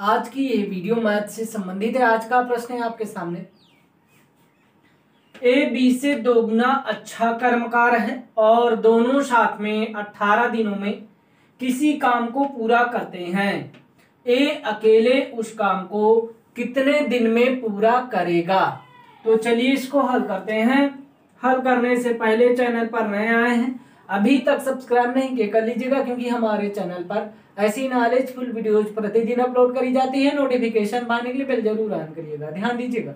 आज की ये वीडियो मैथ से संबंधित है। आज का प्रश्न है आपके सामने। ए बी से दोगुना अच्छा कर्मकार है और दोनों साथ में अठारह दिनों में किसी काम को पूरा करते हैं। ए अकेले उस काम को कितने दिन में पूरा करेगा? तो चलिए इसको हल करते हैं। हल करने से पहले चैनल पर नए आए हैं। अभी तक सब्सक्राइब नहीं किए कर लीजिएगा, क्योंकि हमारे चैनल पर ऐसी नॉलेजफुल वीडियोज़ प्रतिदिन अपलोड करी जाती है नोटिफिकेशन पाने के लिए बेल ज़रूर ऑन करिएगा। ध्यान दीजिएगा।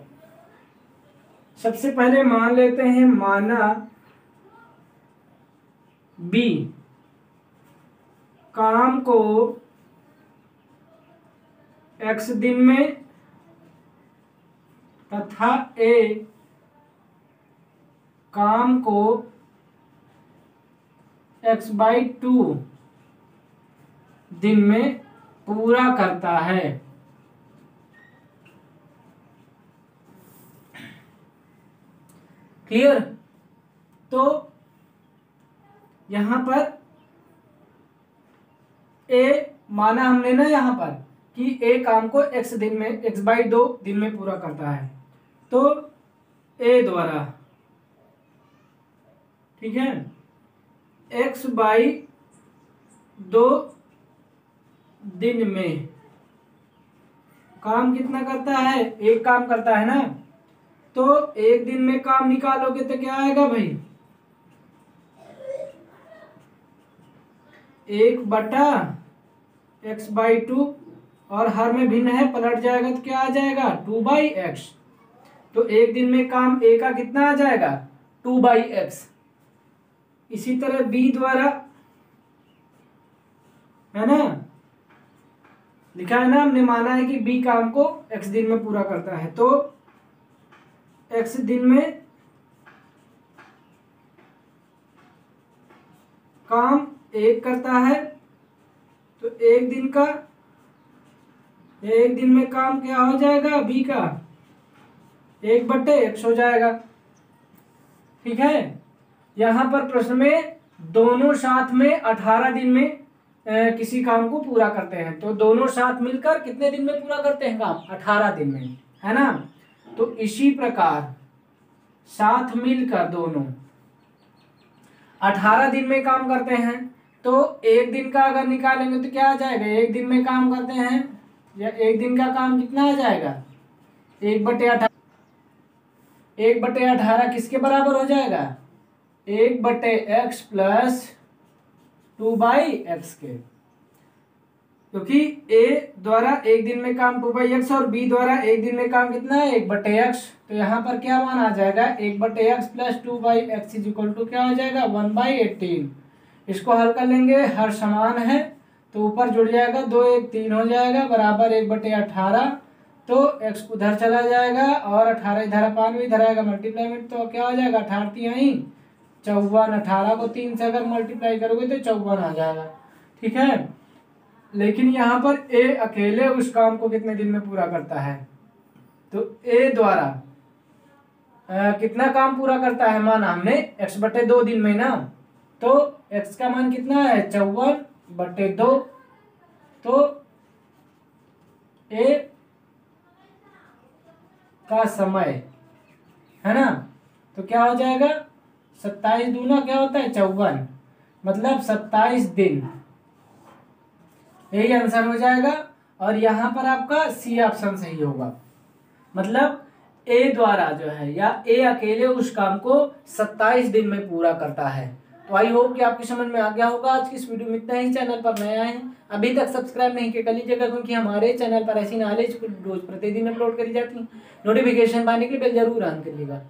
सबसे पहले मान लेते हैं माना बी काम को एक्स दिन में तथा ए काम को एक्स बाई टू दिन में पूरा करता है। क्लियर तो यहाँ पर ए माना हमने ना यहाँ पर कि ए काम को एक्स दिन में एक्स बाई दो दिन में पूरा करता है। तो ए द्वारा, ठीक है? एक्स बाई दो दिन में। काम कितना करता है? एक काम करता है ना? तो एक दिन में काम निकालोगे तो क्या आएगा भाई? एक बटा एक्स बाई टू और हर में भिन्न है, पलट जाएगा तो क्या आ जाएगा? टू बाई एक्स तो एक दिन में काम ए का कितना आ जाएगा? टू बाई एक्स इसी तरह बी द्वारा, है ना? लिखा है ना, हमने माना है कि बी काम को एक्स दिन में पूरा करता है तो एक्स दिन में काम एक करता है तो एक दिन का, एक दिन में काम क्या हो जाएगा? बी का। एक बट्टे एक्स हो जाएगा। ठीक है? यहाँ पर प्रश्न में दोनों साथ में अठारह दिन में किसी काम को पूरा करते हैं। तो दोनों साथ मिलकर कितने दिन में पूरा करते हैं काम? अठारह दिन में, है ना? तो इसी प्रकार साथ मिलकर दोनों अठारह दिन में काम करते हैं। तो एक दिन का अगर निकालेंगे तो क्या आ जाएगा? एक दिन में काम करते हैं, या एक दिन का काम कितना आ जाएगा? एक बटे अठारह एक बटे अठारह किसके बराबर हो जाएगा? एक बटे x plus two by x के क्योंकि ए द्वारा एक दिन में काम टू बाई एक्स और बी द्वारा एक दिन में काम कितना है? एक बटे एक्स। तो यहाँ पर क्या मान आ जाएगा? एक बटे x plus two by x is equal to क्या हो जाएगा? One by eighteen. इसको हल कर लेंगे। हर समान है। तो ऊपर जुड़ जाएगा। दो एक तीन हो जाएगा। बराबर एक बटे अठारह। तो एक्स उधर चला जाएगा और अठारह इधर पान भी इधर आएगा मल्टीप्लाई में तो क्या हो जाएगा? अठारह यहीं चौवन अठारह को तीन से अगर मल्टीप्लाई करोगे तो चौवन आ जाएगा। ठीक है? लेकिन यहाँ पर ए अकेले उस काम को कितने दिन में पूरा करता है? तो ए द्वारा आ, कितना काम पूरा करता है? माना हमने एक्स बटे दो दिन में ना तो एक्स का मान कितना है? चौवन बटे दो। तो ए का समय है ना? तो क्या हो जाएगा? सत्ताईस दूना क्या होता है? चौवन। मतलब सत्ताईस दिन। यही आंसर हो जाएगा। और यहाँ पर आपका सी ऑप्शन सही होगा। मतलब ए द्वारा जो है, या ए अकेले उस काम को सत्ताईस दिन में पूरा करता है। तो आई होप कि आपकी समझ में आ गया होगा। आज की इस वीडियो में इतना ही। चैनल पर नया है, अभी तक सब्सक्राइब नहीं कर लीजिएगा, क्योंकि हमारे चैनल पर ऐसी नॉलेज रोज प्रतिदिन अपलोड करी जाती है। नोटिफिकेशन पाने के लिए बेल ज़रूर ऑन करिएगा।